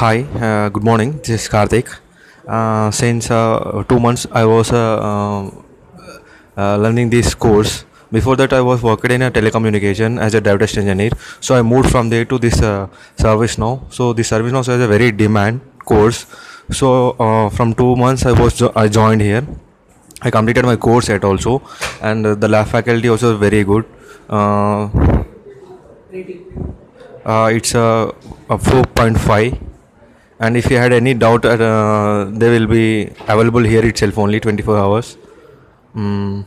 Hi, uh, good morning. This is Karthik. Uh, since uh, two months, I was uh, um, uh, learning this course. Before that, I was working in a telecommunication as a dev test engineer. So I moved from there to this uh, ServiceNow. So the ServiceNow is a very demand course. So uh, from two months, I was jo- I joined here. I completed my course at also, and uh, the lab faculty also very good. Uh, uh, it's a, a 4.5 and if you had any doubt uh, they will be available here itself only 24 hours mm.